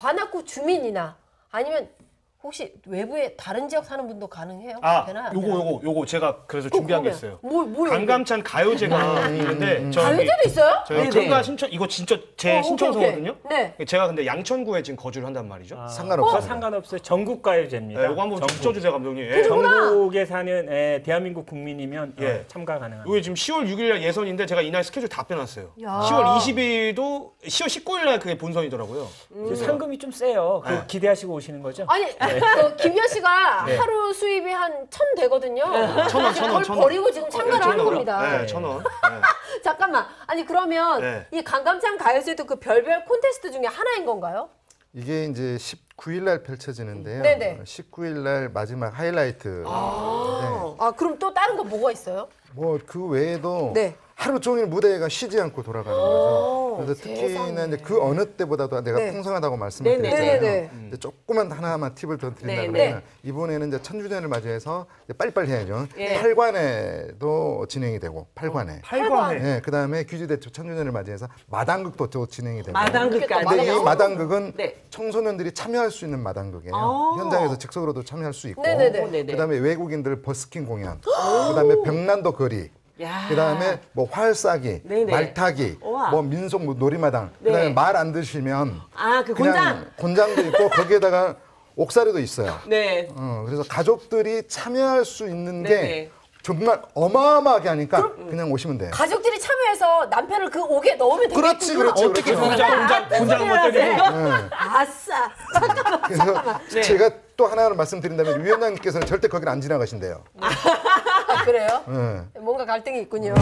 관악구 주민이나 아니면 혹시 외부에 다른 지역 사는 분도 가능해요? 아, 되나요? 안 요거? 요거 요거 제가 그래서 준비한 게. 있어요. 뭐, 뭐예요? 강감찬 가요제가 있는데 저기 가요제도 있어요? 저희 네네. 청가 신청 이거 진짜 제 어, 신청서거든요. 네. 제가 근데 양천구에 지금 거주를 한단 말이죠. 아, 상관없어요. 그거 상관없어요. 전국 가요제입니다. 네, 이거 한번 전국. 붙여주세요 감독님. 예. 전국에 사는 예, 대한민국 국민이면 어, 예. 참가 가능합니다. 이게 지금 10월 6일 날 예선인데 제가 이날 스케줄 다 빼놨어요. 야. 10월 20일도 10월 19일 날 그게 본선이더라고요. 이제 상금이 좀 세요. 그 네. 기대하시고 오시는 거죠? 아니, 그 김현 씨가 네. 하루 수입이 한 천 되거든요. 천 원, 천 원, 그걸 천 원. 버리고 지금 참가를 하는 겁니다. 네, 천 원. 네. 잠깐만. 아니 그러면 네. 이 강감찬 가요제도 그 별별 콘테스트 중에 하나인 건가요? 이게 이제 19일 날 펼쳐지는데요. 네네. 19일 날 마지막 하이라이트. 아 그럼 또 다른 거 뭐가 있어요? 뭐 그 외에도 네. 하루 종일 무대가 쉬지 않고 돌아가는 거죠. 그래서 특히나 이제 그 어느 때보다도 내가 네. 풍성하다고 말씀을 네네. 드렸잖아요. 네네. 이제 조그만 하나만 팁을 더 드린다 네네. 그러면 이번에는 이제 천주년을 맞이해서 이제 빨리빨리 해야죠. 예. 팔관회도 진행이 되고 팔관회. 팔관회 네, 그다음에 규지대첩 천주년을 맞이해서 마당극도 또 진행이 되고. 마당극까지. 근데 이 마당극. 마당극은 네. 청소년들이 참여할 수 있는 마당극이에요. 아. 현장에서 즉석으로도 참여할 수 있고. 네네. 그다음에 외국인들 버스킹 공연. 그다음에 병난도 거리. 야. 그다음에 뭐 활싸기, 네네. 말타기, 우와. 뭐 민속 뭐 놀이마당. 네. 그다음에 말 안 드시면 아, 그 곤장. 곤장도 있고 거기에다가 옥살이도 있어요. 네. 어, 그래서 가족들이 참여할 수 있는 게 네네. 정말 어마어마하게 하니까 그냥 오시면 돼요. 가족들이 참여해서 남편을 그 옥에 넣으면 되겠구나. 그렇지, 그렇지, 어떻게. 분장 분장 분장 한번 때리고 아싸. 그래서 네. 제가 또 하나를 말씀드린다면 위원장님께서는 절대 거기를 안 지나가신대요. 아, 그래요? 예. 뭔가 갈등이 있군요.